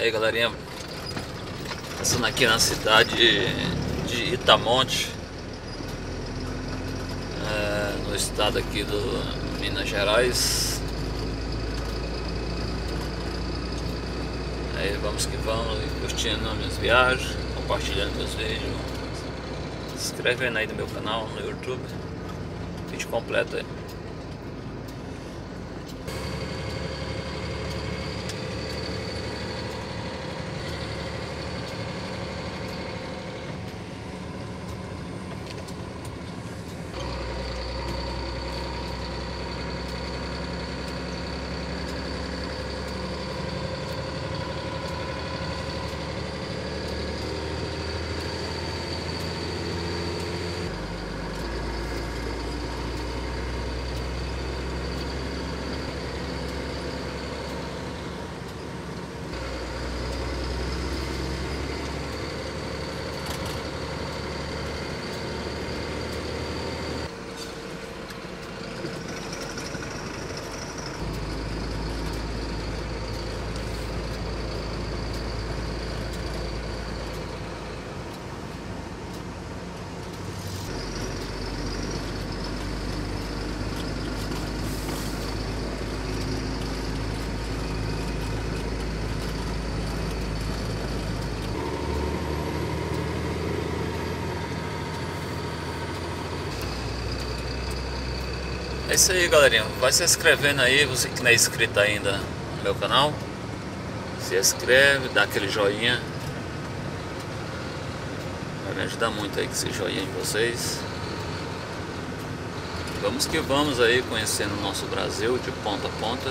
Aí galerinha, passando aqui na cidade de Itamonte, é, no estado aqui do Minas Gerais. Aí vamos que vamos, curtindo minhas viagens, compartilhando meus vídeos. Se inscrevendo aí no meu canal no YouTube. Vídeo completo aí. É isso aí galerinha, vai se inscrevendo aí, você que não é inscrito ainda no meu canal. Se inscreve, dá aquele joinha. Vai me ajudar muito aí com esse joinha de vocês. Vamos que vamos aí conhecendo o nosso Brasil de ponta a ponta